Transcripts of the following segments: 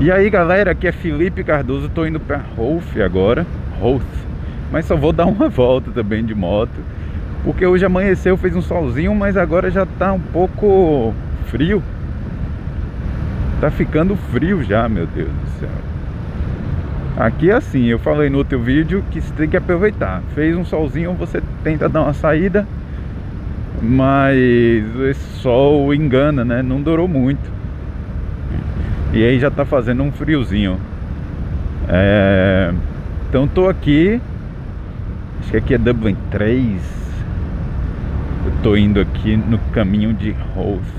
E aí galera, aqui é Felipe Cardoso, tô indo pra Rolf agora Rolf, mas só vou dar uma volta também de moto Porque hoje amanheceu, fez um solzinho, mas agora já tá um pouco frio. Tá ficando frio já, meu Deus do céu. Aqui é assim, eu falei no outro vídeo que você tem que aproveitar. Fez um solzinho, você tenta dar uma saída Mas esse sol engana, né? Não durou muito e aí já tá fazendo um friozinho. É... Então tô aqui. Acho que aqui é Dublin 3 Eu tô indo aqui no caminho de Rose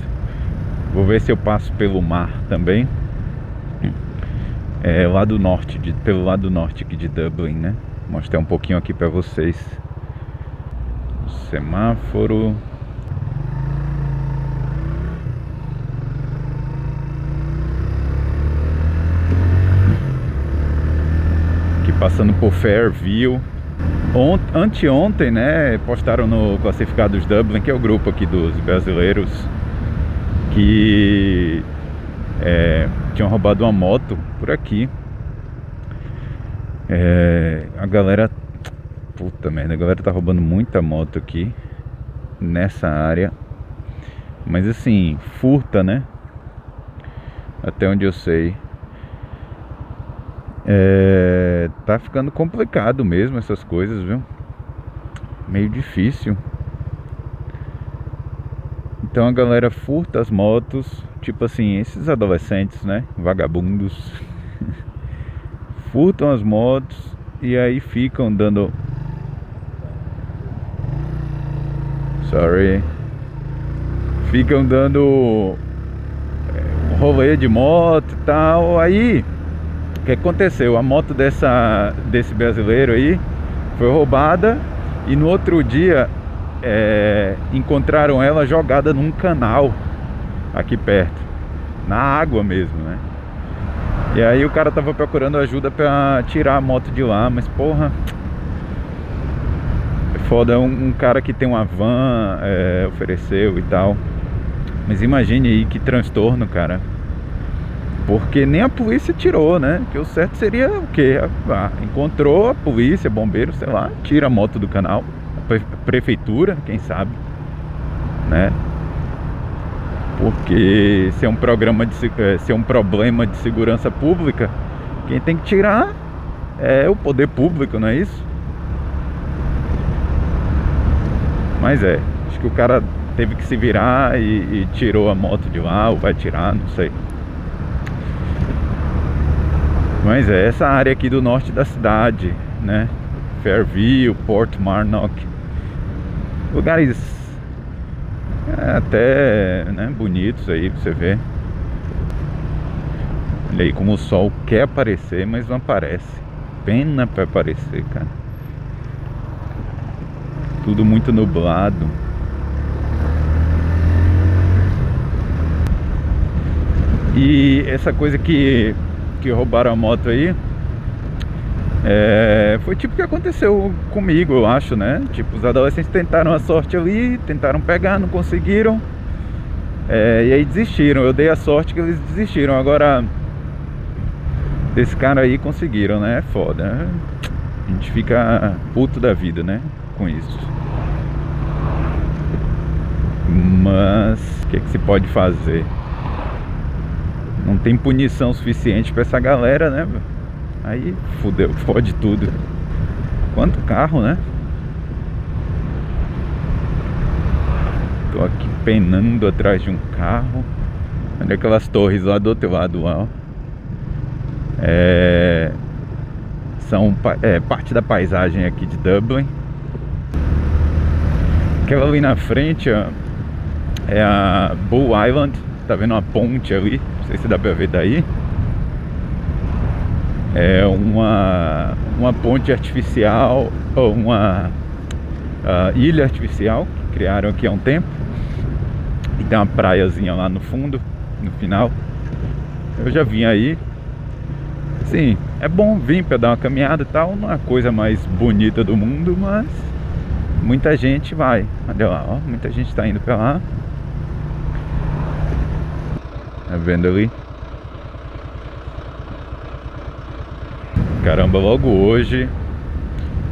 Vou ver se eu passo pelo mar também. É lá do norte, de, pelo lado norte aqui de Dublin, né? Vou mostrar um pouquinho aqui pra vocês. Semáforo passando por Fairview. Ont anteontem, né, postaram no Classificados Dublin, que é o grupo aqui dos brasileiros, que é, tinham roubado uma moto por aqui. É, a galera, puta merda, a galera tá roubando muita moto aqui, nessa área. Mas assim, furta, né? Até onde eu sei. É, tá ficando complicado mesmo essas coisas, viu? Meio difícil. Então a galera furta as motos, tipo assim, esses adolescentes, né? Vagabundos. furtam as motos e aí ficam dando. Sorry. Ficam dando é, rolê de moto e tal. Aí que aconteceu? A moto dessa, desse brasileiro aí foi roubada e no outro dia é, encontraram ela jogada num canal aqui perto, na água mesmo, né? E aí o cara tava procurando ajuda pra tirar a moto de lá, mas porra. É foda, um, um cara que tem uma van é, ofereceu e tal. Mas imagine aí que transtorno, cara. Porque nem a polícia tirou, né? Que o certo seria o quê? Ah, encontrou a polícia, bombeiro, sei lá, tira a moto do canal. A prefeitura, quem sabe, né? Porque se é um programa de eh, se é um problema de segurança pública, quem tem que tirar é o poder público, não é isso? Mas é, acho que o cara teve que se virar e, e tirou a moto de lá, ou vai tirar, não sei. Mas é essa área aqui do norte da cidade, né? Fairview, Port Marnock. Lugares é, até né, bonitos aí pra você ver. Olha aí como o sol quer aparecer, mas não aparece. Pena pra aparecer, cara. Tudo muito nublado. E essa coisa que que roubaram a moto aí é, foi tipo o que aconteceu comigo, eu acho, né? Tipo, os adolescentes tentaram a sorte ali, tentaram pegar, não conseguiram. É, e aí desistiram. Eu dei a sorte que eles desistiram. Agora, esse cara aí conseguiram, né? É foda. A gente fica puto da vida, né? Com isso. Mas, o que, é que se pode fazer? Não tem punição suficiente pra essa galera, né? Aí fudeu, fode tudo. Quanto carro, né? Tô aqui penando atrás de um carro. Olha aquelas torres lá do outro lado ó. É... São é, parte da paisagem aqui de Dublin. Aquela ali na frente, ó, é a Bull Island tá vendo uma ponte ali, sei se dá pra ver daí. É uma, uma ponte artificial, ou uma uh, ilha artificial que criaram aqui há um tempo. E tem uma praiazinha lá no fundo, no final. Eu já vim aí. Sim, é bom vir para dar uma caminhada e tal, não é a coisa mais bonita do mundo, mas muita gente vai. Olha lá, ó, muita gente está indo para lá. Tá vendo ali? Caramba, logo hoje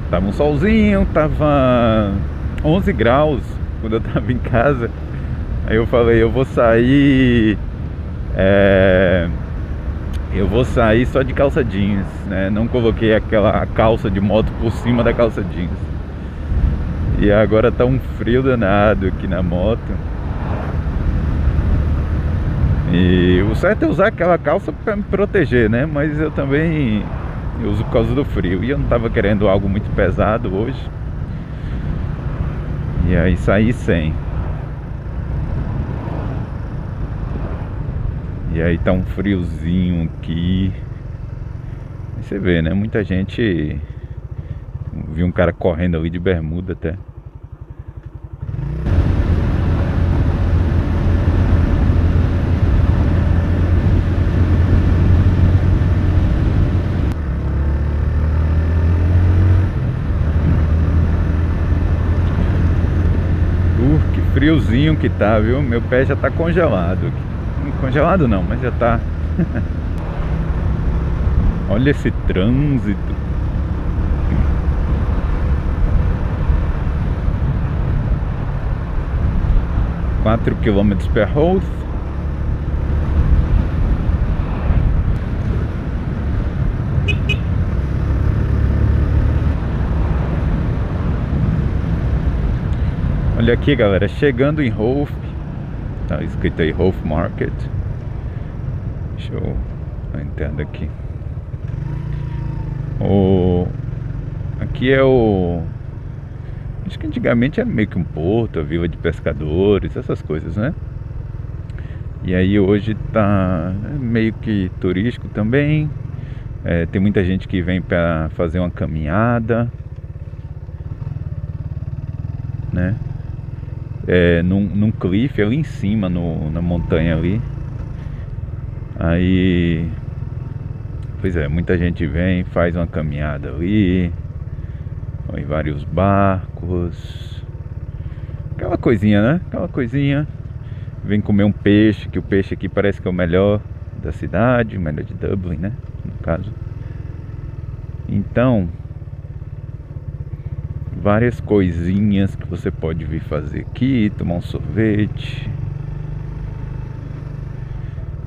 tava um solzinho, tava 11 graus quando eu tava em casa. Aí eu falei, eu vou sair. É, eu vou sair só de calça jeans, né? Não coloquei aquela calça de moto por cima da calça jeans. E agora tá um frio danado aqui na moto. E o certo é usar aquela calça para me proteger, né? Mas eu também uso por causa do frio. E eu não tava querendo algo muito pesado hoje. E aí saí sem. E aí tá um friozinho aqui. Você vê, né? Muita gente. Vi um cara correndo ali de bermuda até. Uh, que friozinho que tá, viu? Meu pé já tá congelado. Congelado não, mas já tá. Olha esse trânsito. Quatro quilômetros per hour. Olha aqui galera, chegando em Rolf Tá escrito aí Rolf Market. Deixa eu entrar aqui. O aqui é o acho que antigamente era meio que um porto, a vila de pescadores, essas coisas, né? E aí hoje tá meio que turístico também. É, tem muita gente que vem para fazer uma caminhada, né? É, num, num cliff ali em cima, no, na montanha ali. Aí, pois é, muita gente vem, faz uma caminhada ali, em vários barcos, aquela coisinha, né? Aquela coisinha. Vem comer um peixe, que o peixe aqui parece que é o melhor da cidade, o melhor de Dublin, né? No caso. Então, várias coisinhas que você pode vir fazer aqui, tomar um sorvete.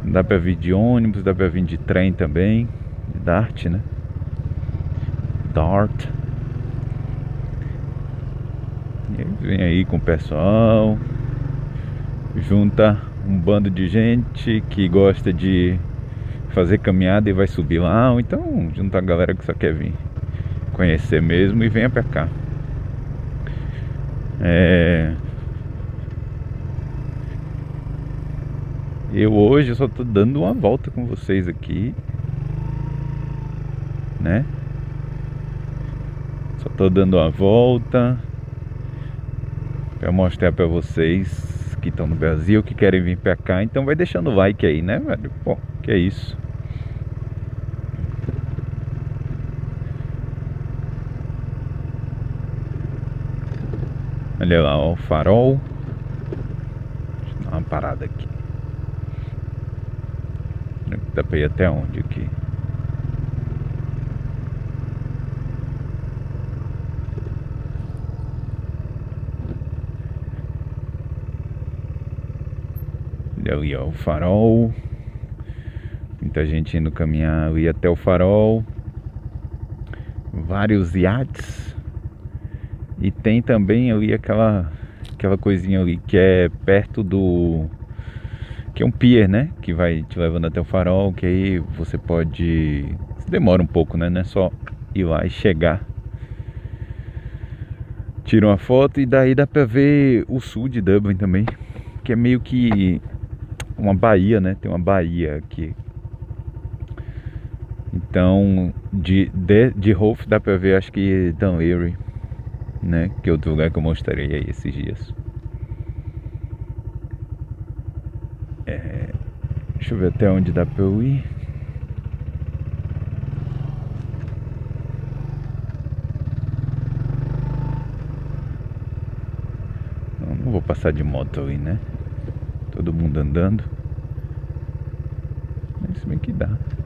Dá pra vir de ônibus, dá pra vir de trem também. De Dart, né? Dart. E vem aí com o pessoal. Junta um bando de gente que gosta de fazer caminhada e vai subir lá. Então junta a galera que só quer vir conhecer mesmo e venha pra cá. É... Eu hoje só tô dando uma volta com vocês aqui, né? Só tô dando uma volta para mostrar para vocês que estão no Brasil, que querem vir para cá, então vai deixando o like aí, né, velho? Pô, que é isso? Olha lá, ó, o farol. Deixa eu dar uma parada aqui. Dá pra ir até onde aqui? Ali, ó, o farol. Muita gente indo caminhar ali até o farol. Vários iates e tem também ali aquela aquela coisinha ali que é perto do que é um pier, né? Que vai te levando até o farol, que aí você pode demora um pouco, né? Não é só ir lá e chegar. Tira uma foto e daí dá pra ver o sul de Dublin também, que é meio que uma baía, né? Tem uma baía aqui. Então, de, de, de Hof dá pra ver, acho que Dunleary né? Que outro lugar que eu mostrei aí esses dias. É, deixa eu ver até onde dá pra eu ir. Não, não vou passar de moto aí, né? Todo mundo andando. Mas bem que dá.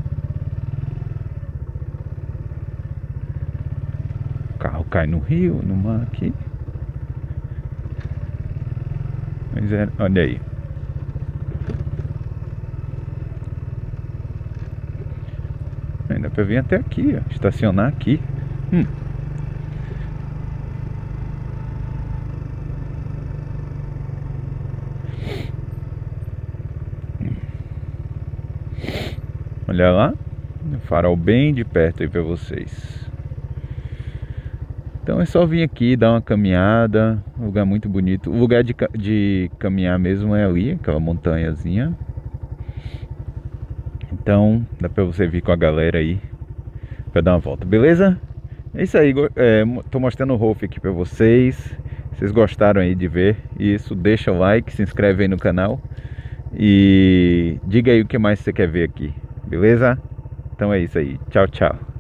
Carro cai no rio, no mar aqui. Mas é, olha aí. Ainda para vir até aqui, ó, estacionar aqui. Hum. Olha lá, farol bem de perto aí para vocês. Então é só vir aqui, dar uma caminhada, um lugar muito bonito. O lugar de, de caminhar mesmo é ali, aquela montanhazinha. Então dá pra você vir com a galera aí pra dar uma volta, beleza? É isso aí, é, tô mostrando o Rolf aqui pra vocês. Vocês gostaram aí de ver isso, deixa o like, se inscreve aí no canal. E diga aí o que mais você quer ver aqui, beleza? Então é isso aí, tchau, tchau.